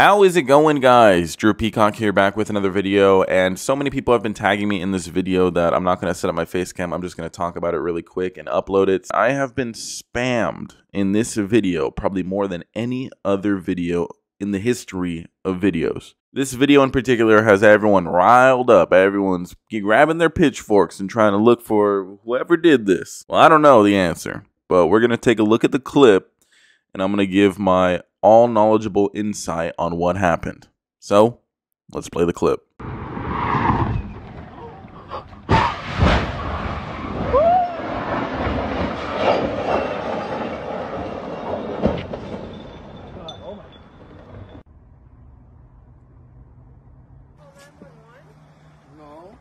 How is it going, guys? Drew Peacock here, back with another video. And so many people have been tagging me in this video that I'm not going to set up my face cam. I'm just going to talk about it really quick and upload it. I have been spammed in this video probably more than any other video in the history of videos. This video in particular has everyone riled up. Everyone's grabbing their pitchforks and trying to look for whoever did this. Well, I don't know the answer, but we're going to take a look at the clip and I'm going to give my all knowledgeable insight on what happened. So, let's play the clip. No,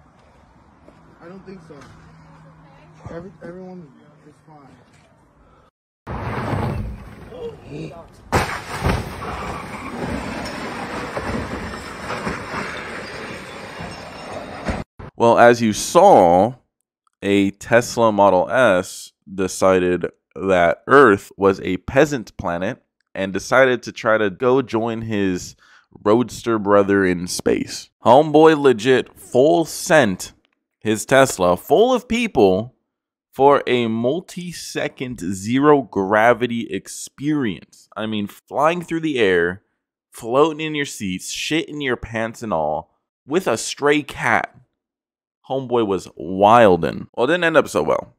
I don't think so. Every, everyone is fine. Well, as you saw, a Tesla Model S decided that Earth was a peasant planet and decided to try to go join his roadster brother in space. Homeboy legit full sent his Tesla full of people for a multi second zero gravity experience. I mean, flying through the air, floating in your seats, shit in your pants and all, with a stray cat Homeboy was wildin'. Well, it didn't end up so well.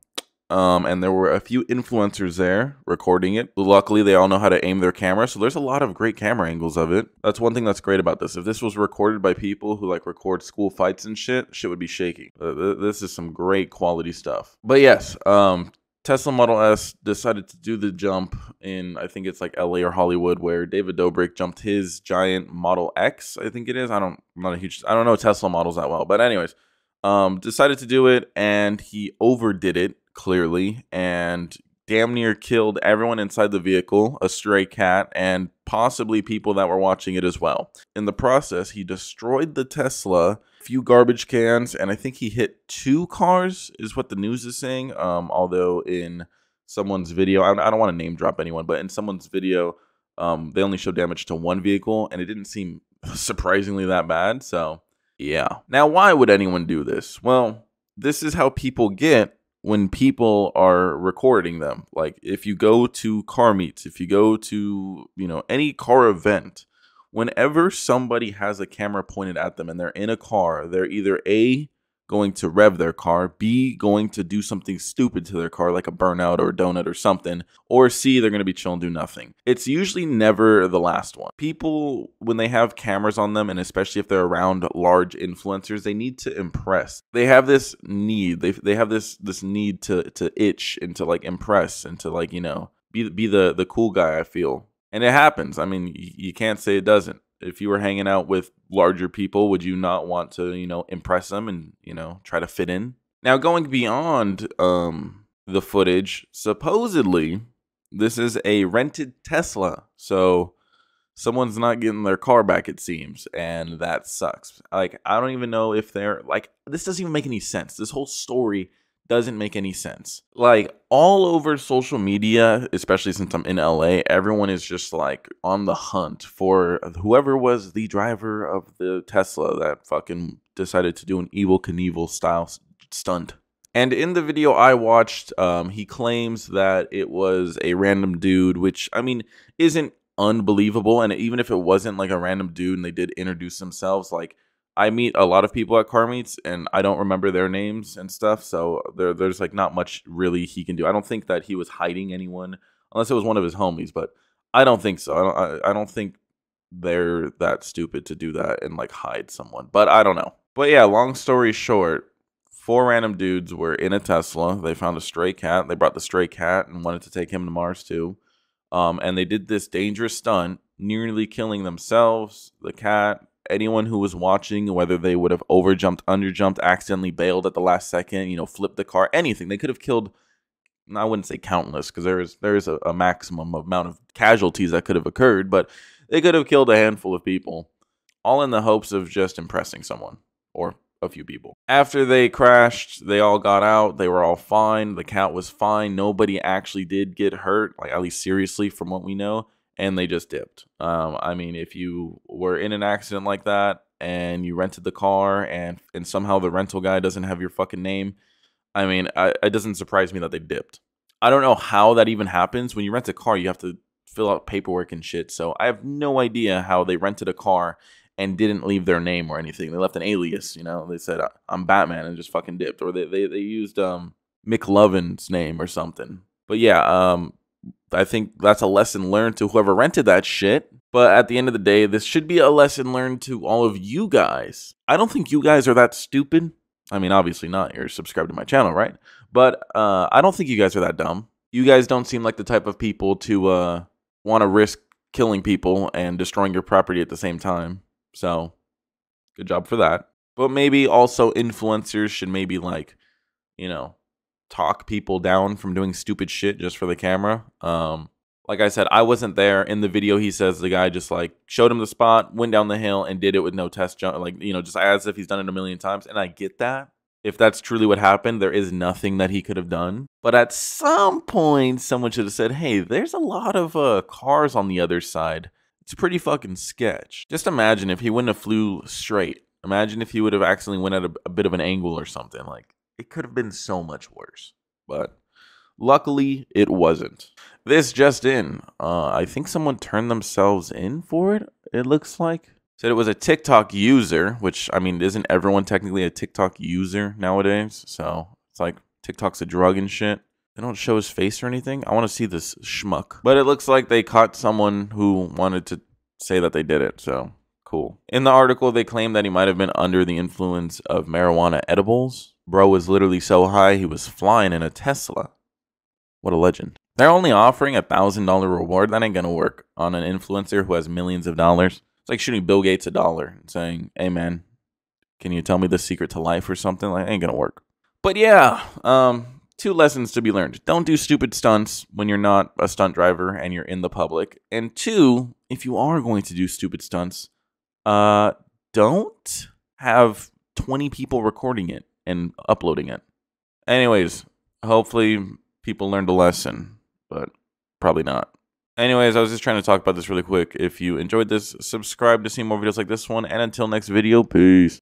Um, and there were a few influencers there recording it. Luckily, they all know how to aim their camera, so there's a lot of great camera angles of it. That's one thing that's great about this. If this was recorded by people who like record school fights and shit, shit would be shaky. Uh, this is some great quality stuff. But yes, um, Tesla Model S decided to do the jump in I think it's like LA or Hollywood where David Dobrik jumped his giant Model X, I think it is. I don't I'm not a huge I don't know Tesla models that well. But anyways, um, decided to do it and he overdid it clearly and damn near killed everyone inside the vehicle, a stray cat, and possibly people that were watching it as well. In the process, he destroyed the Tesla, a few garbage cans, and I think he hit two cars, is what the news is saying. Um, although in someone's video, I don't want to name drop anyone, but in someone's video, um, they only showed damage to one vehicle, and it didn't seem surprisingly that bad. So yeah. Now, why would anyone do this? Well, this is how people get when people are recording them. Like if you go to car meets, if you go to, you know, any car event, whenever somebody has a camera pointed at them and they're in a car, they're either A going to rev their car, B, going to do something stupid to their car, like a burnout or a donut or something, or C, they're going to be chill and do nothing. It's usually never the last one. People, when they have cameras on them, and especially if they're around large influencers, they need to impress. They have this need. They, they have this this need to to itch and to like impress and to like you know be be the the cool guy. I feel, and it happens. I mean, you can't say it doesn't if you were hanging out with larger people, would you not want to, you know, impress them and, you know, try to fit in? Now, going beyond um, the footage, supposedly this is a rented Tesla. So someone's not getting their car back, it seems. And that sucks. Like, I don't even know if they're like, this doesn't even make any sense. This whole story doesn't make any sense. Like all over social media, especially since I'm in LA, everyone is just like on the hunt for whoever was the driver of the Tesla that fucking decided to do an Evel Knievel style stunt. And in the video I watched, um, he claims that it was a random dude, which I mean isn't unbelievable. And even if it wasn't like a random dude and they did introduce themselves, like I meet a lot of people at car meets and I don't remember their names and stuff. So there, there's like not much really he can do. I don't think that he was hiding anyone unless it was one of his homies, but I don't think so. I don't, I, I don't think they're that stupid to do that and like hide someone, but I don't know. But yeah, long story short, four random dudes were in a Tesla. They found a stray cat. They brought the stray cat and wanted to take him to Mars too. Um, and they did this dangerous stunt, nearly killing themselves, the cat, anyone who was watching, whether they would have overjumped, underjumped, accidentally bailed at the last second, you know, flipped the car, anything. They could have killed. I wouldn't say countless because there is there is a, a maximum amount of casualties that could have occurred, but they could have killed a handful of people, all in the hopes of just impressing someone or a few people. After they crashed, they all got out. They were all fine. The cat was fine. Nobody actually did get hurt, like at least seriously from what we know and they just dipped. Um, I mean, if you were in an accident like that and you rented the car and and somehow the rental guy doesn't have your fucking name, I mean, I, it doesn't surprise me that they dipped. I don't know how that even happens. When you rent a car, you have to fill out paperwork and shit. So I have no idea how they rented a car and didn't leave their name or anything. They left an alias, you know. They said I'm Batman and just fucking dipped, or they they, they used um McLovin's name or something. But yeah, um, I think that's a lesson learned to whoever rented that shit. But at the end of the day, this should be a lesson learned to all of you guys. I don't think you guys are that stupid. I mean, obviously not. You're subscribed to my channel, right? But uh, I don't think you guys are that dumb. You guys don't seem like the type of people to uh, want to risk killing people and destroying your property at the same time. So, good job for that. But maybe also influencers should maybe like, you know, talk people down from doing stupid shit just for the camera. Um, like I said, I wasn't there in the video. He says the guy just like showed him the spot, went down the hill, and did it with no test jump, like you know, just as if he's done it a million times. And I get that. If that's truly what happened, there is nothing that he could have done. But at some point, someone should have said, "Hey, there's a lot of uh, cars on the other side. It's pretty fucking sketch." Just imagine if he wouldn't have flew straight. Imagine if he would have accidentally went at a, a bit of an angle or something. Like it could have been so much worse. But luckily, it wasn't. This just in. Uh, I think someone turned themselves in for it, it looks like. Said it was a TikTok user, which, I mean, isn't everyone technically a TikTok user nowadays? So it's like TikTok's a drug and shit. They don't show his face or anything. I want to see this schmuck. But it looks like they caught someone who wanted to say that they did it. So cool. In the article, they claim that he might have been under the influence of marijuana edibles. Bro was literally so high he was flying in a Tesla. What a legend. They're only offering a thousand dollar reward. That ain't gonna work on an influencer who has millions of dollars. It's like shooting Bill Gates a dollar and saying, Hey man, can you tell me the secret to life or something? Like ain't gonna work. But yeah, um, two lessons to be learned. Don't do stupid stunts when you're not a stunt driver and you're in the public. And two, if you are going to do stupid stunts, uh, don't have 20 people recording it and uploading it. Anyways, hopefully people learned a lesson, but probably not. Anyways, I was just trying to talk about this really quick. If you enjoyed this, subscribe to see more videos like this one. And until next video, peace.